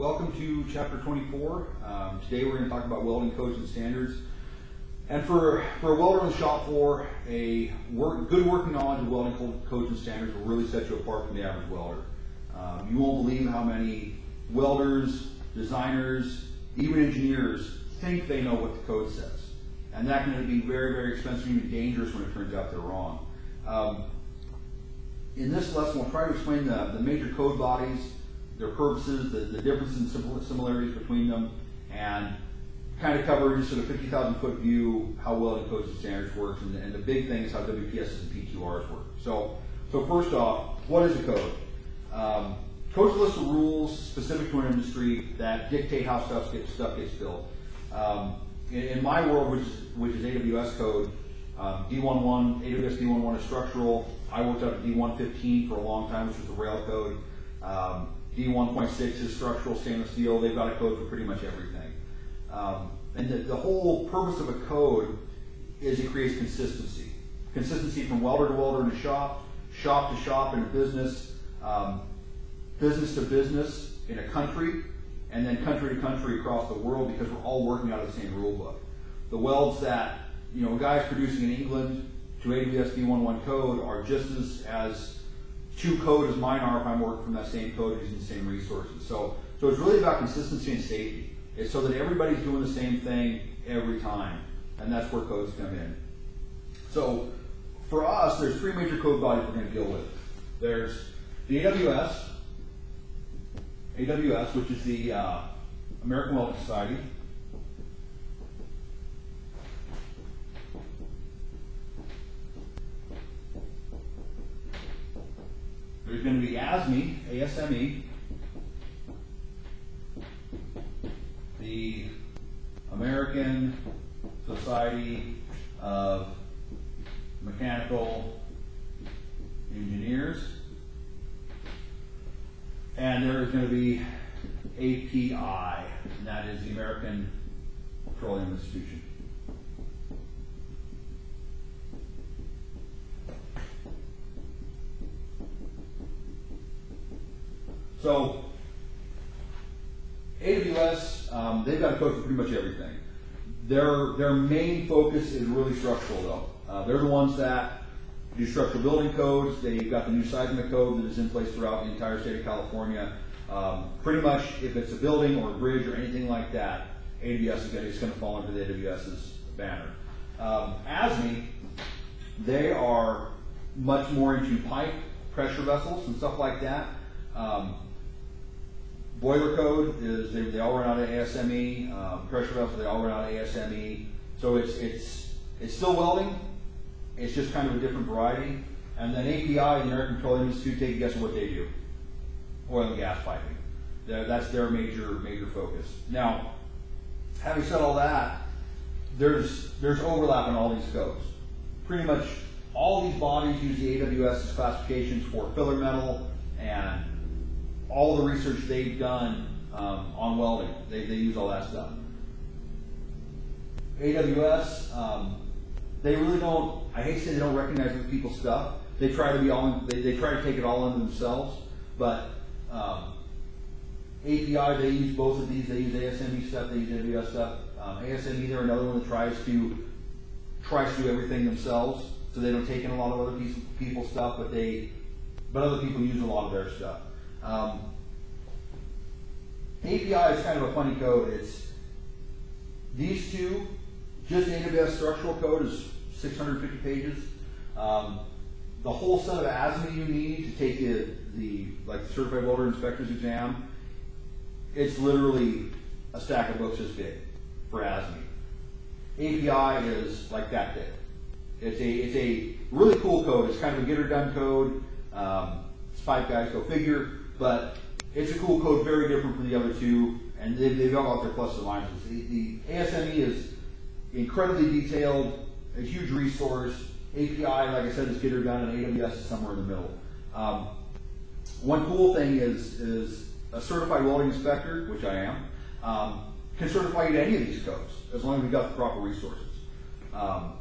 welcome to chapter 24. Um, today we're going to talk about welding codes and standards. And for, for a welder on the shop floor, a work, good working knowledge of welding co- codes and standards will really set you apart from the average welder. Um, you won't believe how many welders, designers, even engineers think they know what the code says. And that can be very, very expensive, and even dangerous when it turns out they're wrong. Um, in this lesson, we'll try to explain the, the major code bodies, their purposes, the, the differences and similarities between them, and kind of cover just sort of 50,000 foot view how welding codes and standards works, and, and the big thing is how WPSs and PQRs work. So, so first off, what is a code? Um, codes list of rules specific to an industry that dictate how stuff gets stuff gets built. Um, in, in my world, which is, which is AWS code, um, D11, AWS D11 is structural. I worked out at D115 for a long time, which was the rail code. Um, D1.6 is structural stainless steel. They've got a code for pretty much everything. Um, and the, the whole purpose of a code is it creates consistency. Consistency from welder to welder in a shop, shop to shop in a business, um, business to business in a country, and then country to country across the world because we're all working out of the same rule book. The welds that you know a guys producing in England to AWS D11 code are just as as true code as mine are if I'm working from that same code using the same resources. So so it's really about consistency and safety. It's so that everybody's doing the same thing every time, and that's where codes come in. So for us, there's three major code bodies we're going to deal with. There's the AWS, AWS, which is the uh, American Welding Society. There's going to be ASME, ASME, the American Society of Mechanical Engineers. And there is going to be API, and that is the American Petroleum Institution. So, AWS, um, they've got a code for pretty much everything. Their, their main focus is really structural though. Uh, they're the ones that do structural building codes. They've got the new seismic code that is in place throughout the entire state of California. Um, pretty much, if it's a building or a bridge or anything like that, AWS is going, to fall under the AWS's banner. Um, ASME, they are much more into pipe pressure vessels and stuff like that. Um, boiler code is they, they all run out of ASME. Um, pressure vessels they all run out of ASME. So it's it's it's still welding. It's just kind of a different variety. And then API, the American Petroleum Institute, take a guess at what they do. Oil and gas piping. They're, that's their major major focus. Now, having said all that, there's there's overlap in all these codes. Pretty much all these bodies use the AWS's classifications for filler metal and all the research they've done um, on welding. They, they use all that stuff. AWS, um, they really don't, I hate to say they don't recognize other people's stuff. They try to be all, in, they, they try to take it all into themselves, but um, API, they use both of these. They use ASME stuff, they use AWS stuff. Um, ASME, they're another one that tries to tries to do everything themselves, so they don't take in a lot of other people's stuff, but they, but other people use a lot of their stuff. Um, API is kind of a funny code. It's these two, just AWS structural code is 650 pages. Um, the whole set of ASME you need to take the, the like Certified Welder Inspector's exam, it's literally a stack of books this big for ASME. API is like that big. It's a it's a really cool code. It's kind of a get her done code. Um, it's five guys go figure, but it's a cool code, very different from the other two, and they, they've all got their pluses and minuses. The, the ASME is incredibly detailed, a huge resource. API, like I said, is get her done, and AWS is somewhere in the middle. Um, one cool thing is is a certified welding inspector, which I am, um, can certify you to any of these codes as long as we've got the proper resources. Um,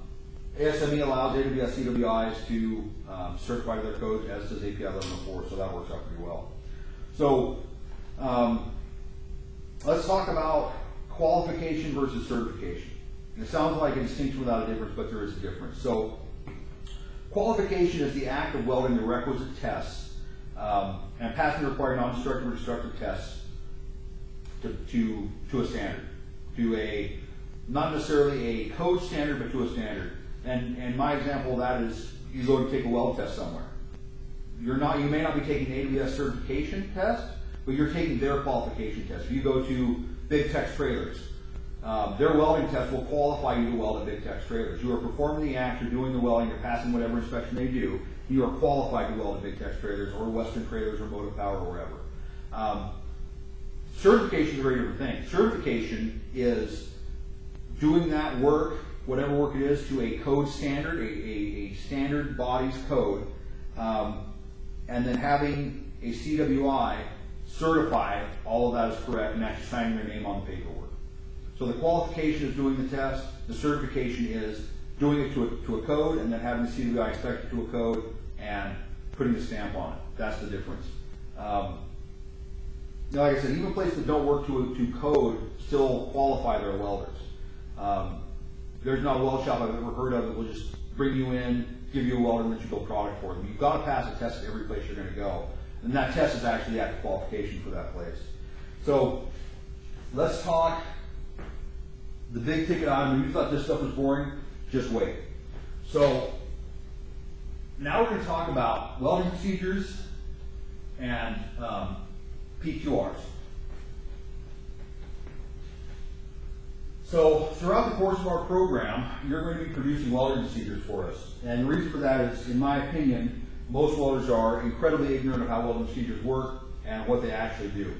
ASME allows AWS CWIs to um, certify their codes, as does API 1104, so that works out pretty well. So, um, let's talk about qualification versus certification. It sounds like a distinction without a difference, but there is a difference. So, qualification is the act of welding the requisite tests um, and passing the required non-destructive or destructive tests to, to, to a standard, to a, not necessarily a code standard, but to a standard. And, and my example of that is you go to take a weld test somewhere. You're not, you may not be taking AWS certification test, but you're taking their qualification test. If you go to Big Tex Trailers, um, their welding test will qualify you to weld at Big Tex Trailers. You are performing the act, you're doing the welding, you're passing whatever inspection they do, you are qualified to weld at Big Tex Trailers or Western Trailers or Motive Power or wherever. Um, certification is a very different thing. Certification is doing that work, whatever work it is, to a code standard, a, a, a standard body's code, um, and then having a CWI certify all of that is correct and actually signing their name on the paperwork. So the qualification is doing the test, the certification is doing it to a, to a code and then having the CWI inspect it to a code and putting the stamp on it. That's the difference. Um, now, like I said, even places that don't work to, to code still qualify their welders. Um, there's not a weld shop I've ever heard of that will just bring you in, give you a build product for them. You've got to pass a test at every place you're going to go. And that test is actually the actual qualification for that place. So let's talk the big ticket item. You thought this stuff was boring? Just wait. So now we're going to talk about welding procedures and um, PQRs. So throughout the course of our program, you're going to be producing welding procedures for us. And the reason for that is, in my opinion, most welders are incredibly ignorant of how welding procedures work and what they actually do.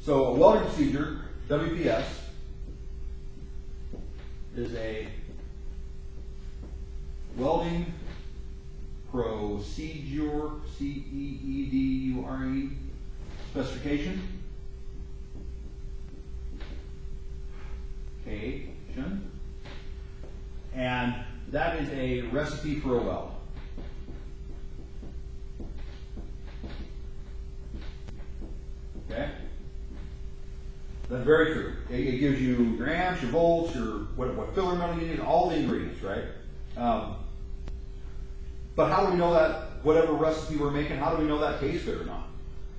So a welding procedure, WPS, is a welding procedure, C-E-E-D-U-R-E, specification. And that is a recipe for a well. Okay? That's very true. It, it gives you your amps, your volts, your what, what filler metal you need, all the ingredients, right? Um, but how do we know that whatever recipe we're making, how do we know that tastes good or not?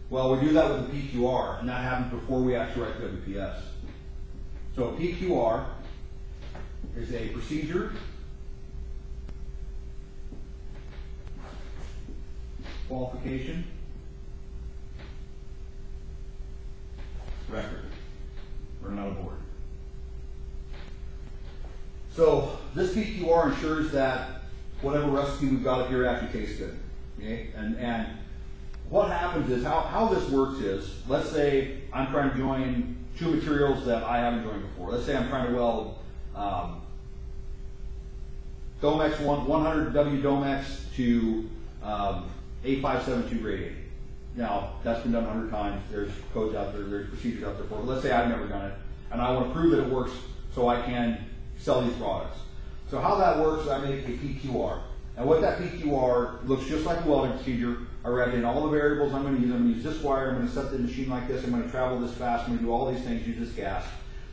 Well, we do that with the PQR, and that happens before we actually write the WPS. So a PQR is a procedure qualification record. Running out of board. So this PQR ensures that whatever recipe we've got up here actually tastes good. Okay? And and what happens is how, how this works is let's say I'm trying to join two materials that I haven't joined before. Let's say I'm trying to weld um, Domex 1, 100W Domex to um, A572 grade 8. Now, that's been done 100 times. There's codes out there, there's procedures out there for it. Let's say I've never done it, and I want to prove that it works so I can sell these products. So how that works is I make a PQR. And what that PQR looks just like a welding procedure. I write in all the variables I'm going to use. I'm going to use this wire. I'm going to set the machine like this. I'm going to travel this fast. I'm going to do all these things, use this gas.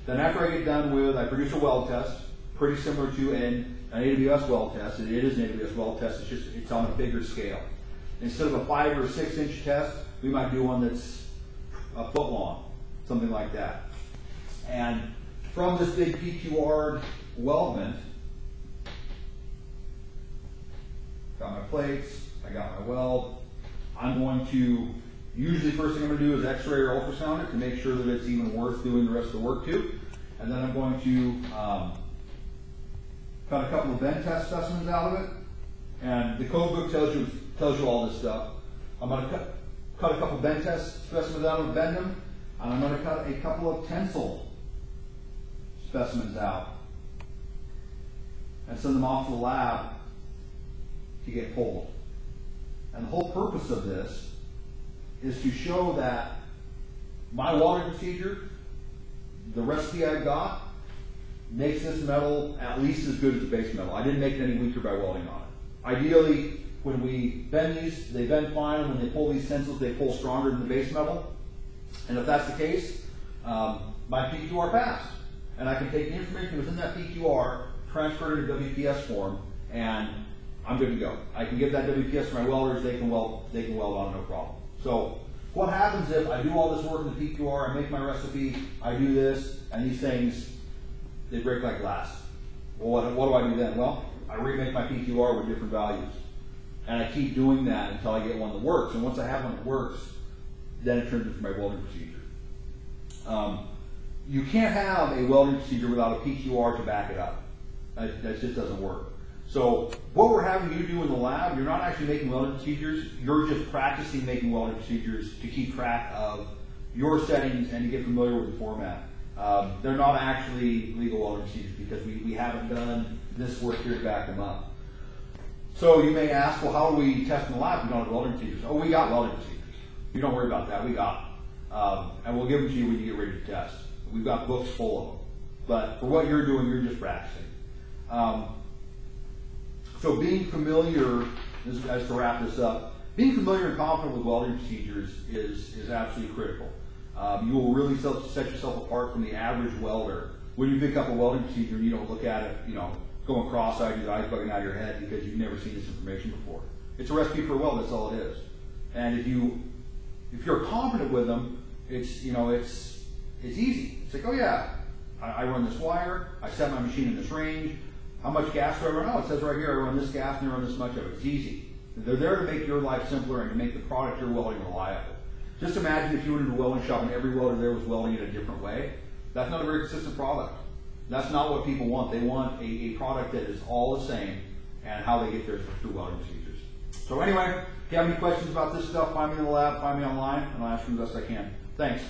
Then after I get done with, I produce a weld test, pretty similar to an, an AWS weld test. It is an AWS weld test. It's just it's on a bigger scale. Instead of a five or six inch test, we might do one that's a foot long, something like that. And from this big PQR weldment, got my plates, I got my weld. I'm going to, usually first thing I'm going to do is x-ray or ultrasound it to make sure that it's even worth doing the rest of the work to. And then I'm going to um, cut a couple of bend test specimens out of it. And the code book tells you tells you all this stuff. I'm going to cut, cut a couple bend test specimens out of bend them, and I'm going to cut a couple of tensile specimens out and send them off to the lab to get pulled. And the whole purpose of this is to show that my welding procedure, the recipe I got, makes this metal at least as good as the base metal. I didn't make it any weaker by welding on it. Ideally, when we bend these, they bend fine. When they pull these tensils, they pull stronger than the base metal. And if that's the case, um, my PQR passed. And I can take the information within that PQR, transfer it into WPS form, and I'm good to go. I can give that WPS to my welders, they can weld, they can weld on no problem. So, what happens if I do all this work in the PQR, I make my recipe, I do this, and these things, they break like glass? Well, what, what do I do then? Well, I remake my PQR with different values. And I keep doing that until I get one that works. And once I have one that works, then it turns into my welding procedure. Um, you can't have a welding procedure without a PQR to back it up. That, that just doesn't work. So what we're having you do in the lab, you're not actually making welding procedures, you're just practicing making welding procedures to keep track of your settings and to get familiar with the format. Um, they're not actually legal welding procedures because we, we haven't done this work here to back them up. So you may ask, well, how do we test in the lab we don't have welding procedures? Oh, we got welding procedures. You don't worry about that, we got them. Um, and we'll give them to you when you get ready to test. We've got books full of them. But for what you're doing, you're just practicing. Um, so being familiar, as, as to wrap this up, being familiar and confident with welding procedures is, is absolutely critical. Um, you will really set, set yourself apart from the average welder when you pick up a welding procedure and you don't look at it, you know, going cross-eyed, your eyes bugging out of your head because you've never seen this information before. It's a recipe for weld, that's all it is. And if you, if you're confident with them, it's, you know, it's, it's easy. It's like, oh yeah, I, I run this wire, I set my machine in this range, how much gas do I run? Oh, it says right here I run this gas and I run this much of it. It's easy. They're there to make your life simpler and to make the product you're welding reliable. Just imagine if you went into a welding shop and every welder there was welding it a different way. That's not a very consistent product. That's not what people want. They want a, a product that is all the same and how they get there through welding procedures. So anyway, if you have any questions about this stuff, find me in the lab, find me online, and I'll answer them the best I can. Thanks.